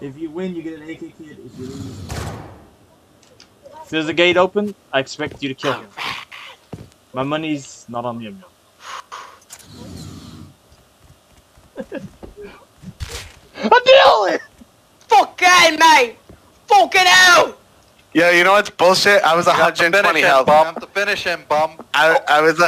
If you win, you get an AK Kid. If you lose, if there's a gate open, I expect you to kill him. My money's not on him. I Fucking mate! Fucking out. Yeah, you know what's bullshit? I was You have to 120 finish him, health. bum. You have to finish him, bum. I, I was